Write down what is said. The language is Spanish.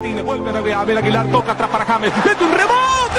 Vuelve a Abel Aguilar, toca atrás para James. ¡Mete un rebote!